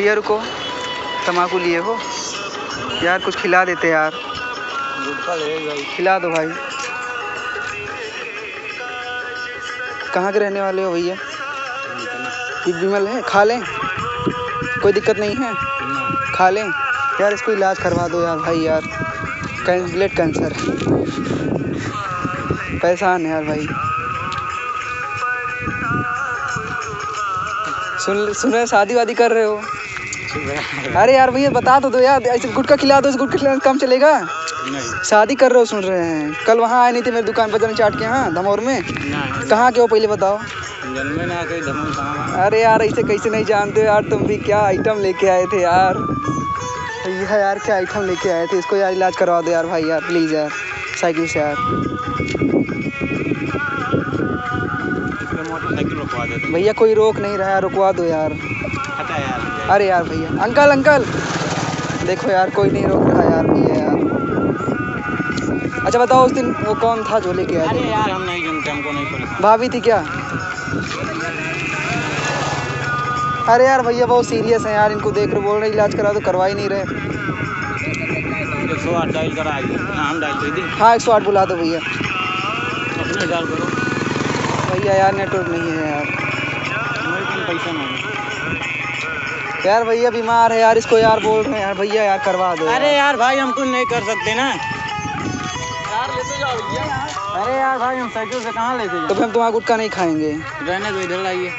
भैया रुको, तम्बाकू लिए हो। यार, कुछ खिला देते यार। खिला दो भाई। कहाँ के रहने वाले हो भैया? विमल है, खा लें। कोई दिक्कत नहीं है? खा लें। यार, इसको इलाज करवा दो यार भाई यार। कैं ब्लड कैंसर। परेशान है यार भाई। सुन सुने शादी वादी कर रहे हो? अरे यार भैया बता तो दो यार ऐसे गुटखा खिला दो खिलाने से काम चलेगा? नहीं। शादी कर रहे हो सुन रहे हैं। कल वहाँ आए नहीं थे मेरी दुकान पर जन चाट के यहाँ धमौर में? कहाँ के हो पहले बताओ? अरे यार ऐसे कैसे नहीं जानते यार तुम भी क्या आइटम लेके आए थे यार? भैया यार क्या आइटम लेके आए थे? इसको यार इलाज करवा दो यार भाई यार प्लीज़ यार साइकिल से यार। भैया कोई रोक नहीं रहा है रुकवा दो यार। हटा यार। अरे यार भैया अंकल अंकल। देखो यार कोई नहीं रोक रहा यार भैया यार। अच्छा बताओ उस दिन वो कौन था जो लेके अरे यार हम नहीं जानते हमको नहीं भाभी थी क्या? अरे यार भैया बहुत सीरियस है यार इनको देख रहे बोल रहे इलाज करा तो करवा ही नहीं रहे। एक सौ आठ डायल करा नाम डायल हाँ एक सौ आठ बुला दो भैया। भैया यार नेटवर्क नहीं है यार। पैसा नहीं यार भैया बीमार है यार इसको यार बोल रहे हैं यार भैया यार करवा दो अरे यार। भाई हम कुछ नहीं कर सकते ना। यार लेते जाओ भैया। अरे यार भाई हम साइकिल से कहाँ लेके तो फिर हम तुम्हारा गुटखा नहीं खाएँगे। रहने दो इधर लाइए।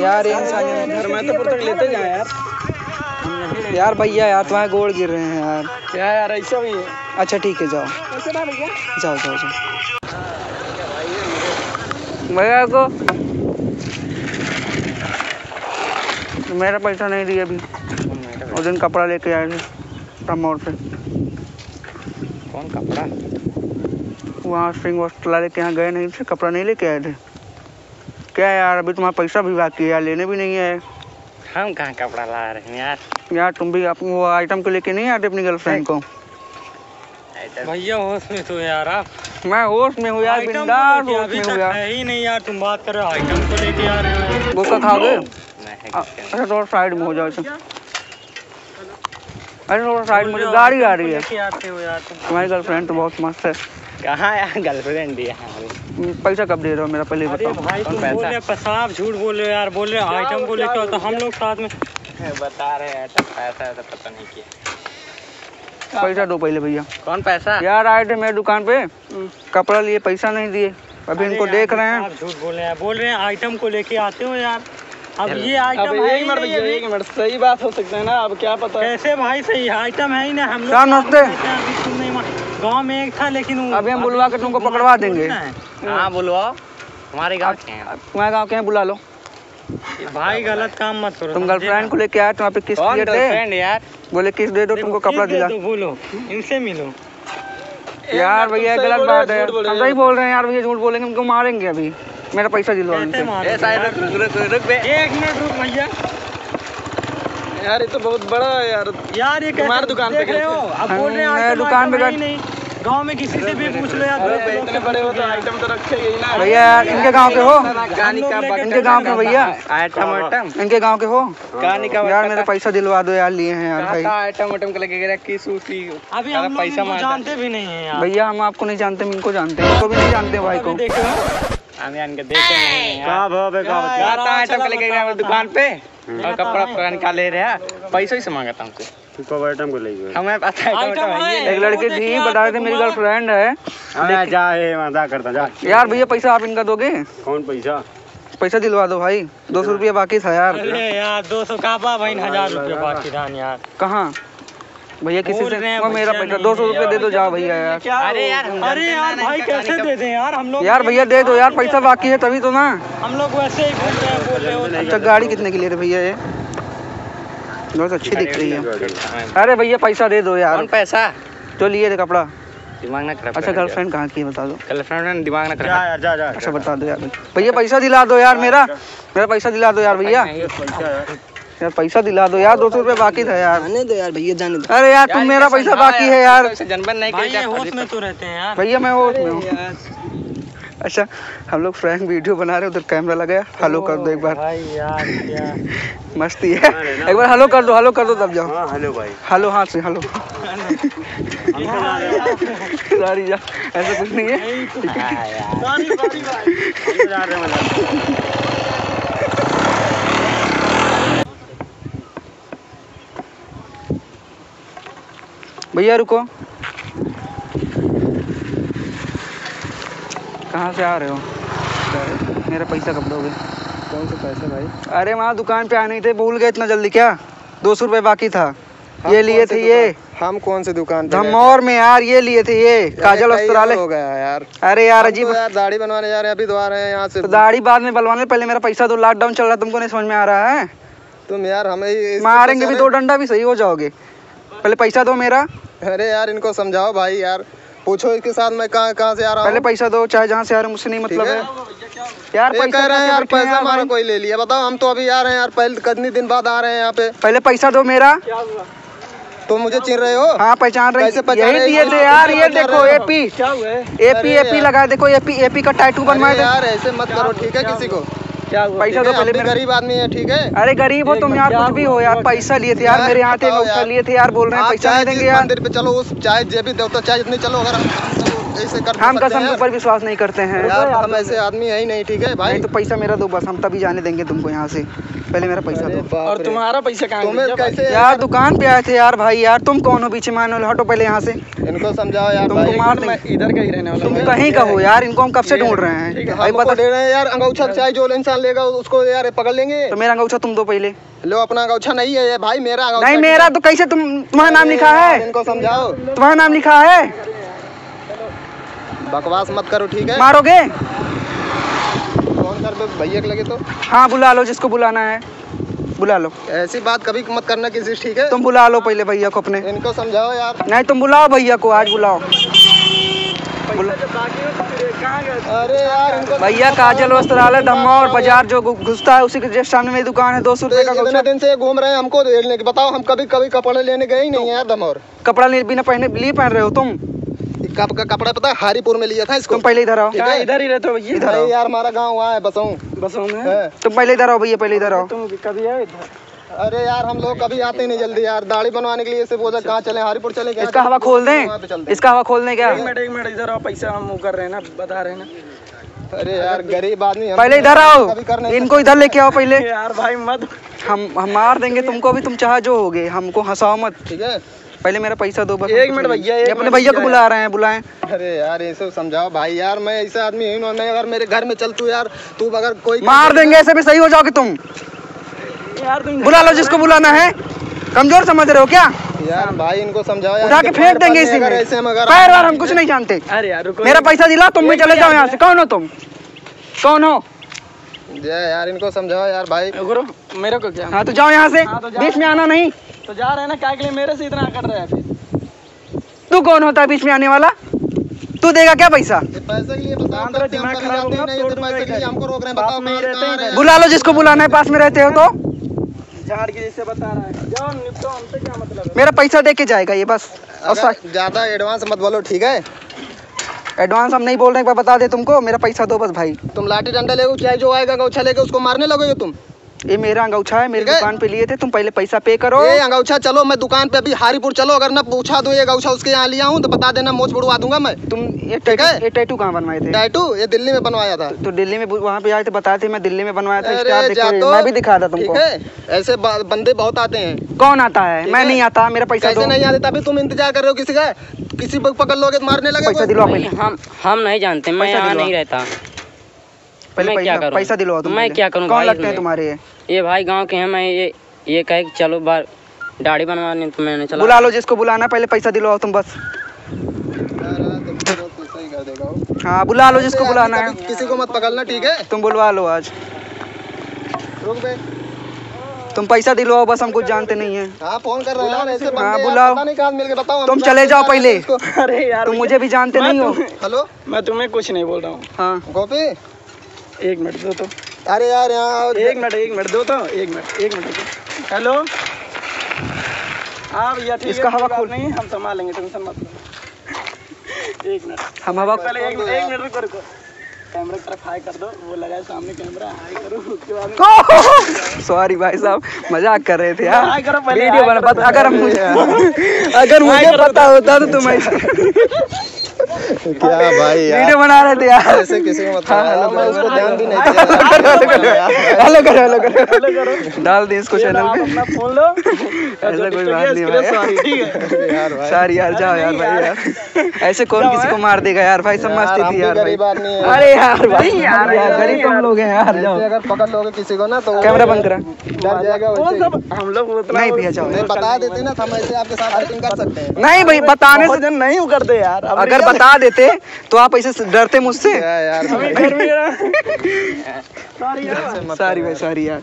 यार घर में तो तक लेते जाए यार। यार। भैया यार तुम्हारे गोड़ गिर रहे हैं यार। क्या यार ऐसा भी है? अच्छा ठीक है जाओ। जाओ जाओ जाओ। भैया को मेरा पैसा नहीं दिया अभी। उस दिन कपड़ा लेके आए थे तमोर से। कौन कपड़ा? वहाँ सिंह वस्त्रा लेके यहाँ गए नहीं थे कपड़ा नहीं लेके आए थे। क्या यार अभी तुम्हारा पैसा भी बाकी है यार लेने भी नहीं आए। हम कहाँ कपड़ा ला रहे हैं यार? यार तुम भी अपनी वो आइटम को लेके नहीं आते अपनी गर्लफ्रेंड को? भैया होश में तो यार आप। मैं होश में हूँ यार बिंदास होश में हूँ यार। ही नहीं यार तुम बात कर रहे हो आइटम को लेके आ रहे हो। गुस्सा खाओगे? अच्छा थोड़ा साइड में हो जाओ अरे थोड़ा साइड में गाड़ी आ रही है। हो तुम्हारी गर्लफ्रेंड तो बहुत मस्त है। कहाँ यार गर्लफ्रेंड है पैसा कब दे रहे हो? मेरा पहले बताओ। भाई तुम बोल पसाब झूठ बोल रहे हो यार बोल रहे आइटम को लेके तो हम लोग साथ में बता रहे हैं पैसा ऐसा पता नहीं किया। पैसा दो पहले भैया। कौन पैसा? यार आए थे मेरे दुकान पे। कपड़ा लिए पैसा नहीं दिए। अभी इनको देख रहे हैं। झूठ बोल रहे हैं। बोल रहे हैं आइटम को लेके आते हो यार। अब ये आइटम है ही नहीं अभी। मिनट सही बात हो सकता है ना अब क्या पता। कैसे भाई सही आइटम है ही ना हम लोग क्या मान- गाँव में एक था लेकिन अभी हम बुलवा के तुमको पकड़वा देंगे। हाँ। बुलवाओ हमारे गाँव के हैं। तुम्हारे गाँव के हैं बुला लो। भाई गलत काम मत करो तुम गर्लफ्रेंड को लेके आए तुम पे किस दिए थे? यार? बोले किस दे दो तुमको कपड़ा दिला। तो बोलो इनसे मिलो। यार भैया गलत बात है। हम सही बोल रहे हैं यार भैया झूठ बोलेंगे हमको मारेंगे अभी। मेरा पैसा दिलवा एक मिनट रुक भैया यार ये तो बहुत बड़ा है यार। यार ये तुम्हारे दुकान पे रहे हो? अब बोल रहे हैं दुकान पे है ही गए- नहीं। गाँव में किसी से भी पूछ लो यार इतने बड़े हो तो आइटम तो रखे ही ना। भैया यार इनके गाँव के हो? इनके गाँव के भैया? आइटम आइटम इनके गाँव के हो? कहानी का यार मेरा पैसा दिलवा दो यार लिए हैं यार भाई। आइटम आइटम का लगेगा की सूफी? अभी हम लोग जानते भी नहीं है भैया हम आपको नहीं जानते हम इनको जानते हैं। इनको भी नहीं जानते भाई को। देखो हम इनके देखे नहीं हैं का भाव है का यार आइटम का हमारी दुकान पे। और कपड़ा वपड़ा निकाले रहे पैसा ही से मांगा था हमसे कब आइटम को लेके हमें पता है आइटम है। एक लड़की थी बता रहे थे मेरी गर्लफ्रेंड है। हाँ जा ए मज़ा करता जा। यार भैया पैसा आप इनका दोगे? कौन पैसा? पैसा दिलवा दो भाई। दो सौ रुपया बाकी था यार। अरे यार दो सौ का भाई हज़ार रुपये बाकी था यार। कहाँ? भैया किसी से वो मेरा पैसा दो सौ। रुपये दे दो जाओ भैया यार। अरे यार अरे यार भाई कैसे दे दें यार? हम लोग यार भैया दे दो यार पैसा बाकी है तभी तो ना। हम लोग वैसे ही बोल रहे हैं बोल रहे हो अच्छा गाड़ी कितने की ले रहे भैया ये? बहुत अच्छी दिख रही है। अरे भैया पैसा दे दो यार। पैसा? जो लिए थे कपड़ा। दिमाग ना खराब अच्छा गर्लफ्रेंड कहाँ की है बता दो। गर्लफ्रेंड ने दिमाग ना जा खराब। यार जा जा अच्छा बता दो यार। भैया पैसा दिला दो यार मेरा। मेरा पैसा दिला दो यार भैया। यार पैसा दिला दो यार दो सौ रुपये बाकी था यार। जाने दो यार भैया जाने दो। अरे यार तुम मेरा पैसा बाकी है यार। जनबन नहीं में तो रहते हैं यार। भैया मैं होश में हूँ। अच्छा हम लोग फ्रैंक वीडियो बना रहे उधर कैमरा लगाया हेलो कर दो एक बार। भाई यार मस्ती है। एक बार हेलो कर दो हेलो कर दो तब जाओ। हाँ हेलो भाई। हेलो हाँ से हेलो। सॉरी जा ऐसा कुछ नहीं है हाँ यार हम तो जा रहे हैं मतलब भैया रुको। कहाँ से आ रहे हो? मेरा पैसा कब दोगे? कौन से पैसे भाई? अरे वहाँ दुकान पे आने थे भूल गए इतना जल्दी क्या? दो सौ रुपये बाकी था। ये लिए थे ये। हम कौन से दुकान? धमौर में यार ये लिए थे ये। काजल वस्त्रालय हो। गया यार। अरे यार अजीब तो यार दाढ़ी बनवाने जा रहे हैं अभी तो आ रहे हैं यहाँ से। तो दाढ़ी बाद में बनवाने पहले मेरा पैसा दो लॉकडाउन चल रहा है तुमको नहीं समझ में आ रहा है? तुम यार हमें मारेंगे भी दो डंडा भी सही हो जाओगे। पहले पैसा दो मेरा। अरे यार इनको समझाओ भाई यार। पूछो इसके साथ मैं कहाँ कहाँ से आ रहा हूँ। पहले पैसा दो चाहे जहाँ से आ रहे हो, मुझसे नहीं मतलब है। यार पैसा कह रहे हैं यार पैसा हमारा कोई ले लिया। बताओ हम तो अभी आ रहे हैं यार पहले कितनी दिन बाद आ रहे हैं यहाँ पे? पहले पैसा दो मेरा। तुम मुझे चिन रहे हो? हाँ पहचान रहे यही दिए थे यार ये देखो एपी। क्या हुआ है? एपी एपी लगा देखो एपी एपी का टैटू बनवाए यार ऐसे मत करो ठीक है किसी को? क्या पैसा हम पहले गरीब आदमी है ठीक है? अरे गरीब हो तुम यार कुछ भी हो यार पैसा लिए थे यार मेरे यहाँ थे। लिए थे यार बोल रहे हैं पैसा नहीं देंगे यार। मंदिर पे चलो उस चाहे जे भी देवता चाहे जितने चलो अगर ऐसे कर हम कसम के ऊपर विश्वास नहीं करते हैं। यार हम ऐसे आदमी है ही नहीं ठीक है भाई? तो पैसा मेरा दो बस हम तभी जाने देंगे तुमको यहाँ से। पहले मेरा पैसा दो। और तुम्हारा पैसा कहाँ तुम्हें कैसे यार दुकान पे आए थे यार भाई यार तुम कौन हो पीछे मान हटो पहले यहाँ से। इनको समझाओ यार तुमको मार मैं इधर का ही रहने वाला तुम कहीं का हो यार इनको हम कब से ढूंढ रहे हैं? भाई पता दे रहे हैं यार अंगूठा चाहे जो इंसान लेगा उसको यार पकड़ लेंगे। तो मेरा अंगूठा तुम दो पहले। लो अपना अंगूठा नहीं है ये भाई मेरा नहीं मेरा तो कैसे तुम तुम्हारा नाम लिखा है? इनको समझाओ। तुम्हारा नाम लिखा है? बकवास मत करो ठीक है? मारोगे? फ़ोन कर दो भैया लगे तो। हाँ बुला लो जिसको बुलाना है। बुला लो। ऐसी बात कभी मत करना किसी ठीक है? तुम बुला लो पहले भैया को अपने। इनको समझाओ यार। नहीं तुम बुलाओ भैया को आज बुलाओ। बुला- अरे यार भैया काजल वस्त्रालय धम्मौर बाज़ार जो घुसता है उसी के जस्ट सामने मेरी दुकान है दो सौ रुपए का इतने दिन से घूम रहे हैं हमको लेने बताओ हम कभी कभी कपड़े लेने गए ही नहीं है यार दमौर कपड़ा बिना पहने लिए पहन रहे हो तुम? कप का कपड़ा पता है? हारीपुर में लिया था इसको। तुम पहले इधर आओ। इधर ही रहते हो भैया। भाई यार हमारा गाँव वहाँ है बसाऊं बस में? तुम पहले इधर आओ भैया पहले इधर आओ। तुम कभी आए इधर? अरे यार हम लोग कभी आते ही नहीं जल्दी यार। दाढ़ी बनवाने के लिए इसे बोला कहाँ चले हारीपुर चले क्या इसका हवा खोल वहाँ दें इसका हवा खोल दें क्या? एक मिनट एक मिनट इधर आओ पैसा हम कर रहे हैं ना बता रहे हैं ना। अरे यार गरीब आदमी पहले इधर आओ। इनको इधर लेके आओ पहले। यार भाई मत। हम हम मार देंगे तुमको भी तुम चाहे जो होगे। हमको हंसाओ मत। ठीक है? पहले मेरा पैसा दो बस एक मिनट भैया, अपने भैया को बुला रहे हैं बुलाएँ। अरे यार ये सब समझाओ। भाई यार मैं ऐसा आदमी हूँ मैं अगर मेरे घर में चल तू यार तू अगर कोई मार देंगे ऐसे भी सही हो जाओगे तुम। यार तुम बुला लो जिसको बुलाना है। कमज़ोर समझ रहे हो क्या? यार भाई इनको समझाओ यार उठा के फेंक देंगे इसी में। पैर वार हम कुछ नहीं जानते। अरे यार रुको। मेरा पैसा दिला तुम भी चले जाओ यहाँ से। कौन हो तुम? कौन हो? जय यार इनको समझाओ यार भाई। गुरु मेरे को क्या? हाँ तो जाओ यहाँ से। हाँ, तो। बीच में आना नहीं। तो जा रहे हैं ना क्या के लिए मेरे से इतना कर रहे हैं फिर तू कौन होता है बीच में आने वाला? तू देगा क्या पैसा? के लिए बताओ बुला लो जिसको बुलाना है पास में रहते हो तो। झाड़ के जैसे बता रहा है। जाओ निपटो हमसे क्या मतलब है? मेरा पैसा दे के जाएगा ये बस। ज़्यादा एडवांस मत बोलो ठीक है? एडवांस हम नहीं बोल रहे एक बार बता दे तुमको मेरा पैसा दो बस भाई। तुम लाठी डंडा ले चाहे जो आएगा गौछा लेके उसको मारने लगोगे तुम? ये मेरा अंगूठा है मेरी दुकान पे लिए थे तुम पहले पैसा पे करो। ये अंगौछा चलो मैं दुकान पे अभी हारीपुर चलो अगर ना पूछा दो ये गौछा उसके यहाँ लिया हूँ तो बता देना मोच बुड़वा दूँगा मैं। तुम ये टैटू ये टैटू कहाँ बनवाए थे? टैटू ये दिल्ली में बनवाया था। तो दिल्ली में वहाँ पे आए थे बताए थे मैं दिल्ली में बनवाया था तो मैं भी दिखा था तुमको। ऐसे बंदे बहुत आते हैं। कौन आता है? मैं नहीं आता मेरा पैसा नहीं आता तभी तुम इंतज़ार कर रहे हो किसी का किसी को पकड़ लोगे तो मारने लगे पैसा दिलवाओ पहले। हम हम नहीं जानते मैं यहाँ नहीं रहता। पहले मैं क्या पैसा करूँ? पैसा दिलवाओ तुम मैं क्या करूँ कौन लगते हैं? तुम्हारे? ये भाई गाँव के हैं मैं ये ये कहे कि चलो बार दाढ़ी बनवाने तो मैंने चला। बुला लो जिसको बुलाना पहले पैसा दिलवाओ तुम बस। सही कर देगा वो। हाँ बुला लो जिसको बुलाना है। किसी को मत पकड़ना ठीक है? तुम बुलवा लो आज। रुक बे तुम पैसा दिलवाओ बस हम कुछ जानते नहीं है। हाँ फ़ोन कर रहे हैं यार ऐसे बंदे हाँ, बुलाओ। हम तुम चले जाओ हैं पहले। अरे यार तुम मुझे भी जानते नहीं हो। तुम्हें- हेलो? मैं तुम्हें कुछ नहीं बोल रहा हूँ। हाँ। गोपी? एक मिनट दो तो। अरे यार यहाँ एक मिनट एक मिनट दो तो एक मिनट एक मिनट हेलो? हाँ भैया इसका हवा खोल। नहीं हम संभाल लेंगे टेंशन मत लो। एक मिनट। हम हवा पहले एक मिनट एक मिनट रुको रुको। कैमरे की तरफ़ हाई कर दो वो लगा सामने कैमरा हाई करो उसके बाद सॉरी भाई साहब मज़ाक कर रहे थे यार। करो पहले, वीडियो बना अगर मुझे अगर मुझे पता होता तो तुम क्या भाई यार वीडियो बना रहे थे यार ऐसे किसी को मत हाँ, हेलो मैं उसको ध्यान भी नहीं दिया हेलो करो हेलो करो डाल दे इसको चैनल पे अपना फ़ोन लो ऐसा कोई बात नहीं भाई ठीक है यार भाई सॉरी यार जाओ यार भाई यार ऐसे कौन किसी को मार देगा यार भाई सब मस्ती थी यार गरीब आदमी हैं। अरे यार भाई यार गरीब तुम लोग हैं यार जाओ अगर पकड़ लोगे किसी को ना तो कैमरा बंद करा डर जाएगा वैसे ही। हम लोग उतना नहीं भैया जाओ नहीं बता देते ना तो हम ऐसे आपके साथ एक्टिंग कर सकते हैं नहीं भाई बताने से जन नहीं करते यार अगर बता देते तो आप ऐसे डरते मुझसे? क्या यार घर सॉरी यार। सॉरी भाई सॉरी यार।